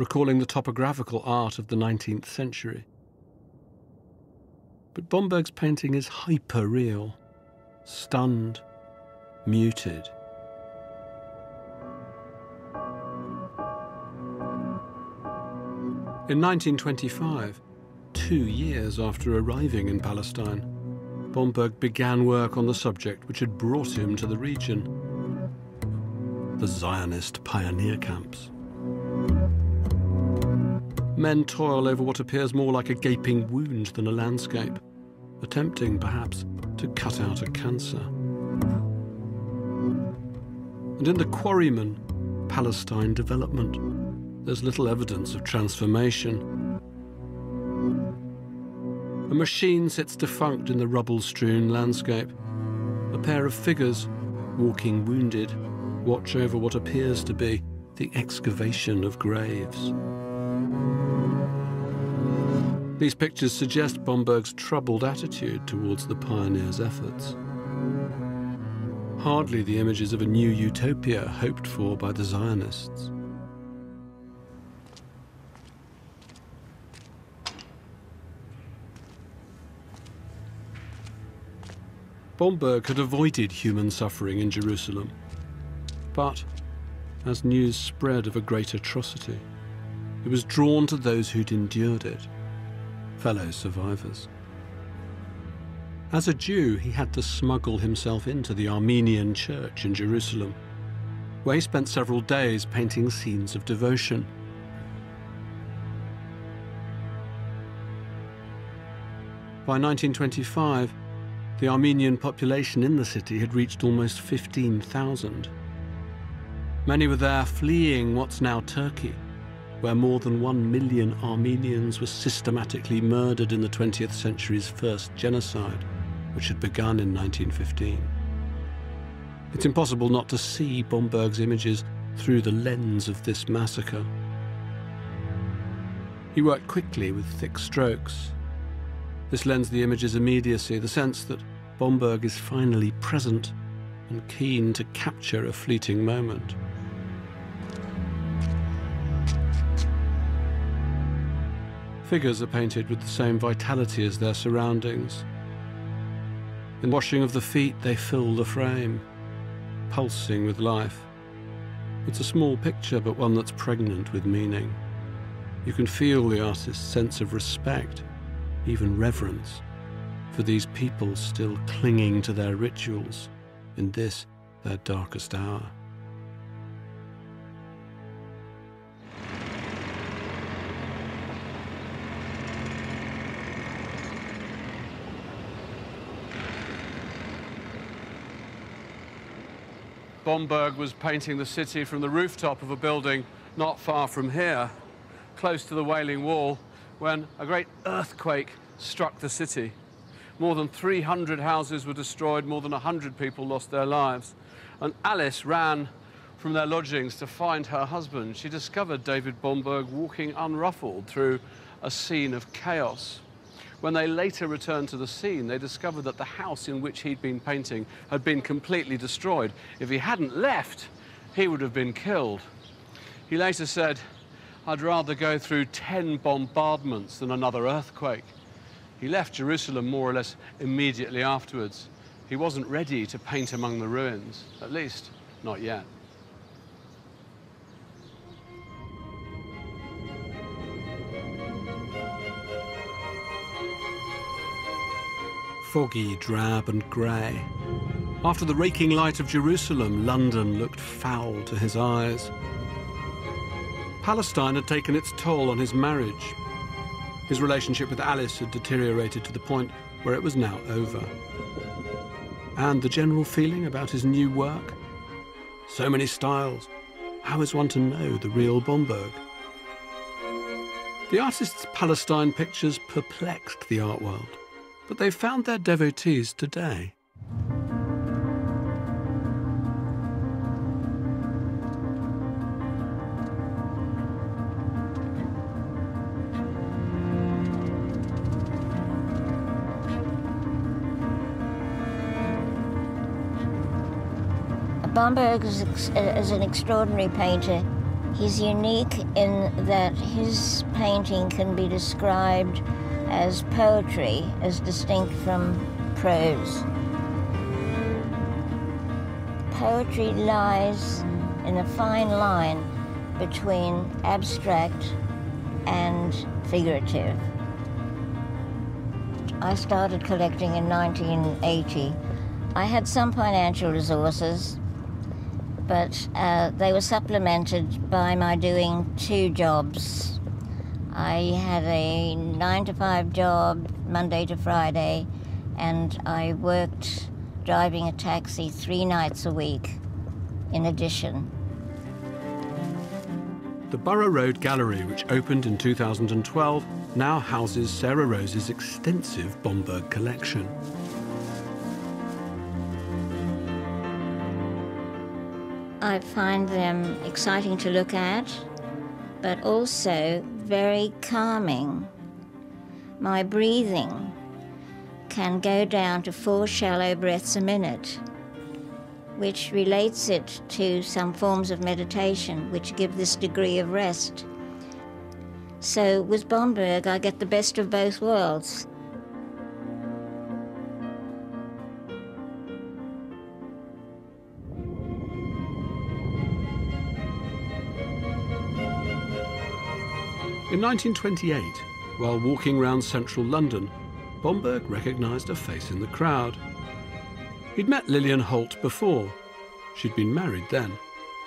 recalling the topographical art of the 19th century. But Bomberg's painting is hyper real, stunned, muted. In 1925, two years after arriving in Palestine, Bomberg began work on the subject which had brought him to the region the Zionist pioneer camps. Men toil over what appears more like a gaping wound than a landscape, attempting, perhaps, to cut out a cancer. And in the Quarrymen, Palestine development, there's little evidence of transformation. A machine sits defunct in the rubble strewn landscape. A pair of figures, walking wounded, watch over what appears to be the excavation of graves. These pictures suggest Bomberg's troubled attitude towards the pioneers' efforts. Hardly the images of a new utopia hoped for by the Zionists. Bomberg had avoided human suffering in Jerusalem. But as news spread of a great atrocity, he was drawn to those who'd endured it, fellow survivors. As a Jew, he had to smuggle himself into the Armenian church in Jerusalem, where he spent several days painting scenes of devotion. By 1925, the Armenian population in the city had reached almost 15,000. Many were there fleeing what's now Turkey, where more than one million Armenians were systematically murdered in the 20th century's first genocide, which had begun in 1915. It's impossible not to see Bomberg's images through the lens of this massacre. He worked quickly with thick strokes. This lends the images immediacy, the sense that Bomberg is finally present and keen to capture a fleeting moment. Figures are painted with the same vitality as their surroundings. In washing of the feet, they fill the frame, pulsing with life. It's a small picture, but one that's pregnant with meaning. You can feel the artist's sense of respect, even reverence, for these people still clinging to their rituals in this, their darkest hour. Bomberg was painting the city from the rooftop of a building not far from here, close to the Wailing Wall, when a great earthquake struck the city. More than 300 houses were destroyed, more than 100 people lost their lives. And Alice ran from their lodgings to find her husband. She discovered David Bomberg walking unruffled through a scene of chaos. When they later returned to the scene, they discovered that the house in which he'd been painting had been completely destroyed. If he hadn't left, he would have been killed. He later said, I'd rather go through 10 bombardments than another earthquake. He left Jerusalem more or less immediately afterwards. He wasn't ready to paint among the ruins, at least not yet. Foggy, drab, and grey. After the raking light of Jerusalem, London looked foul to his eyes. Palestine had taken its toll on his marriage. His relationship with Alice had deteriorated to the point where it was now over. And the general feeling about his new work? So many styles. How is one to know the real Bomberg? The artist's Palestine pictures perplexed the art world but they've found their devotees today. Bomberg is, is, an extraordinary painter. He's unique in that his painting can be described as poetry as distinct from prose. Poetry lies in a fine line between abstract and figurative. I started collecting in 1980. I had some financial resources, but uh, they were supplemented by my doing two jobs. I had a nine to five job, Monday to Friday, and I worked driving a taxi three nights a week in addition. The Borough Road Gallery, which opened in 2012, now houses Sarah Rose's extensive Bomberg collection. I find them exciting to look at, but also very calming. My breathing can go down to four shallow breaths a minute which relates it to some forms of meditation which give this degree of rest. So with Bomberg, I get the best of both worlds. In 1928, while walking around central London, Bomberg recognised a face in the crowd. He'd met Lillian Holt before. She'd been married then,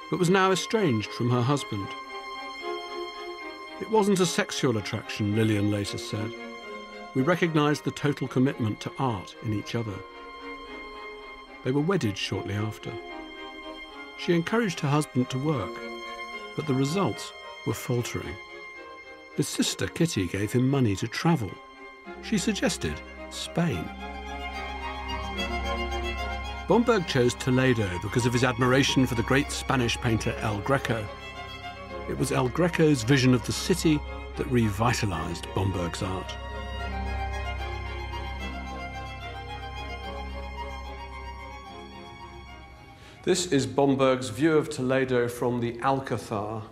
but was now estranged from her husband. It wasn't a sexual attraction, Lillian later said. We recognised the total commitment to art in each other. They were wedded shortly after. She encouraged her husband to work, but the results were faltering. His sister Kitty gave him money to travel. She suggested Spain. Bomberg chose Toledo because of his admiration for the great Spanish painter El Greco. It was El Greco's vision of the city that revitalized Bomberg's art. This is Bomberg's view of Toledo from the Alcazar,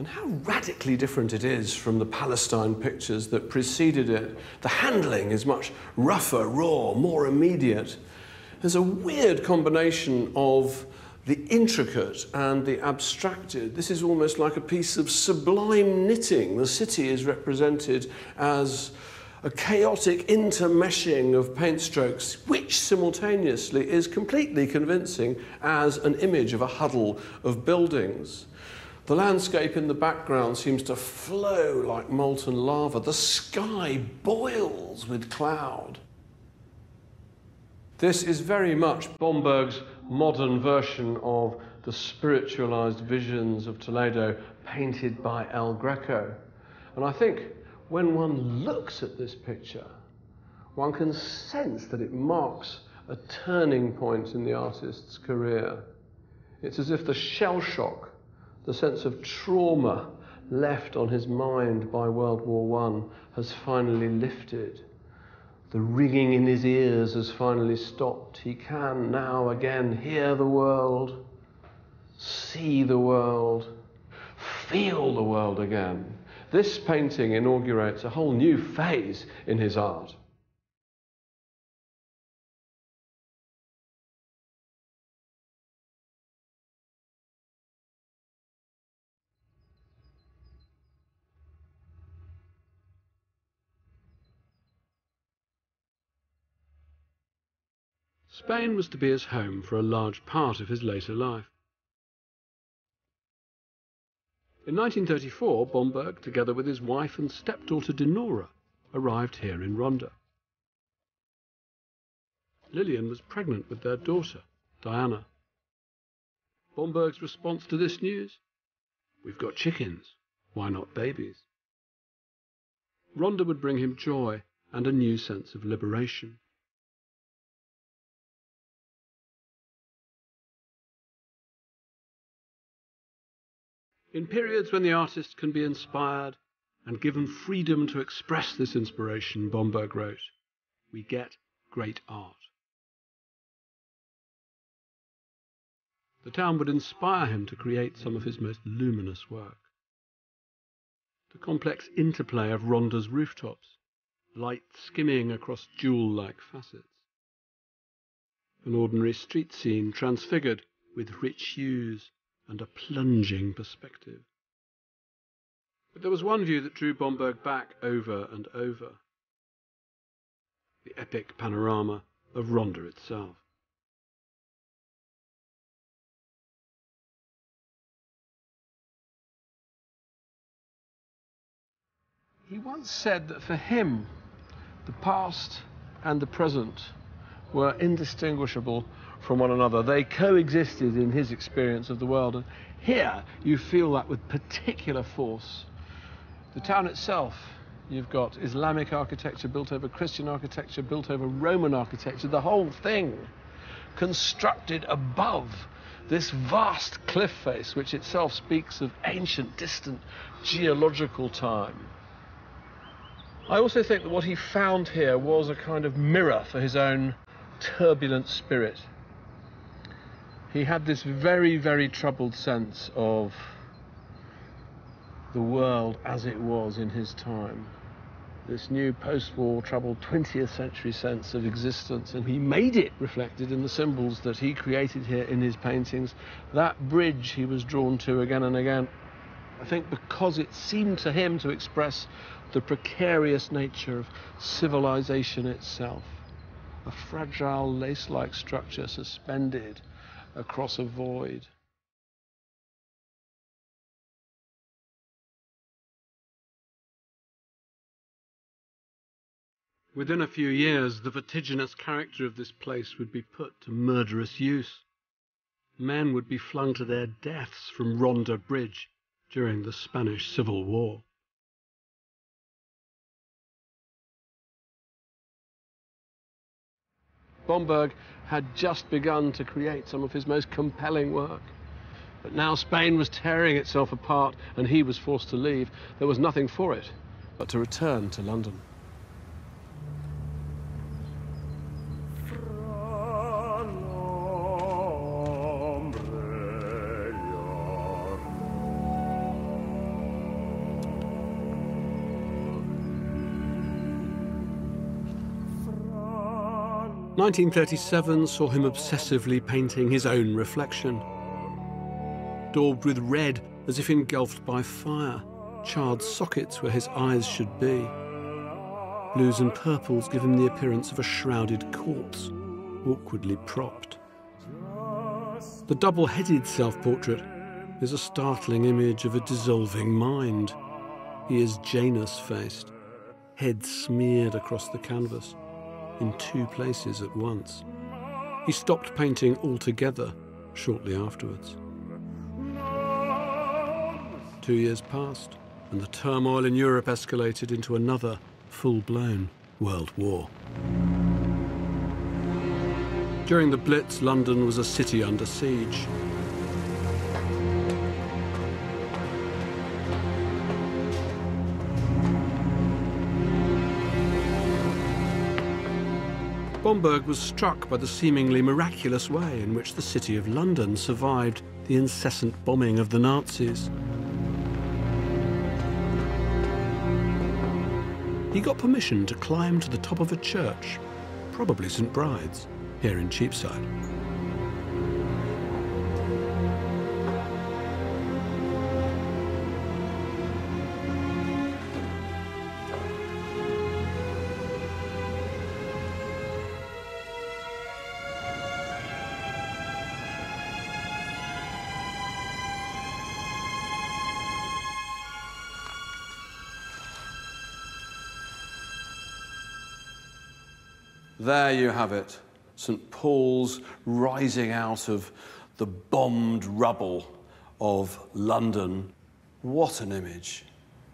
and how radically different it is from the Palestine pictures that preceded it. The handling is much rougher, raw, more immediate there's a weird combination of the intricate and the abstracted. This is almost like a piece of sublime knitting. The city is represented as a chaotic intermeshing of paint strokes, which simultaneously is completely convincing as an image of a huddle of buildings. The landscape in the background seems to flow like molten lava. The sky boils with cloud. This is very much Bomberg's modern version of the spiritualized visions of Toledo painted by El Greco. And I think when one looks at this picture, one can sense that it marks a turning point in the artist's career. It's as if the shell shock, the sense of trauma left on his mind by World War I, has finally lifted. The ringing in his ears has finally stopped. He can now again hear the world, see the world, feel the world again. This painting inaugurates a whole new phase in his art. Spain was to be his home for a large part of his later life. In 1934, Bomberg, together with his wife and stepdaughter Dinora, arrived here in Ronda. Lillian was pregnant with their daughter, Diana. Bomberg's response to this news? We've got chickens. Why not babies? Ronda would bring him joy and a new sense of liberation. In periods when the artist can be inspired and given freedom to express this inspiration, Bomberg wrote, we get great art. The town would inspire him to create some of his most luminous work. The complex interplay of Ronda's rooftops, light skimming across jewel-like facets. An ordinary street scene transfigured with rich hues and a plunging perspective. But there was one view that drew Bomberg back over and over the epic panorama of Ronda itself. He once said that for him, the past and the present were indistinguishable from one another. They coexisted in his experience of the world. And here you feel that with particular force. The town itself, you've got Islamic architecture built over Christian architecture, built over Roman architecture, the whole thing constructed above this vast cliff face, which itself speaks of ancient, distant geological time. I also think that what he found here was a kind of mirror for his own turbulent spirit. He had this very, very troubled sense of the world as it was in his time. This new post war troubled 20th century sense of existence, and he made it reflected in the symbols that he created here in his paintings. That bridge he was drawn to again and again, I think because it seemed to him to express the precarious nature of civilization itself. A fragile lace like structure suspended across a void. Within a few years, the vertiginous character of this place would be put to murderous use. Men would be flung to their deaths from Ronda Bridge during the Spanish Civil War. Bomberg had just begun to create some of his most compelling work. But now Spain was tearing itself apart and he was forced to leave. There was nothing for it but to return to London. 1937 saw him obsessively painting his own reflection. Daubed with red as if engulfed by fire, charred sockets where his eyes should be. Blues and purples give him the appearance of a shrouded corpse, awkwardly propped. The double headed self portrait is a startling image of a dissolving mind. He is Janus faced, head smeared across the canvas in two places at once. He stopped painting altogether shortly afterwards. Two years passed, and the turmoil in Europe escalated into another full blown world war. During the Blitz, London was a city under siege. Bomberg was struck by the seemingly miraculous way in which the city of London survived the incessant bombing of the Nazis. He got permission to climb to the top of a church, probably St Bride's, here in Cheapside. There you have it, St. Paul's rising out of the bombed rubble of London. What an image!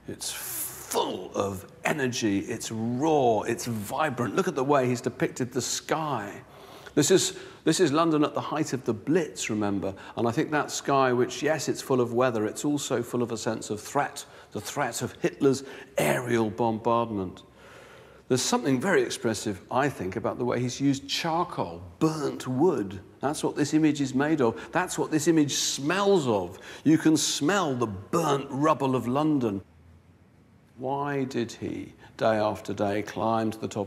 It's full of energy, it's raw, it's vibrant. Look at the way he's depicted the sky. This is, this is London at the height of the Blitz, remember? And I think that sky, which, yes, it's full of weather, it's also full of a sense of threat, the threat of Hitler's aerial bombardment. There's something very expressive, I think, about the way he's used charcoal, burnt wood. That's what this image is made of. That's what this image smells of. You can smell the burnt rubble of London. Why did he, day after day, climb to the top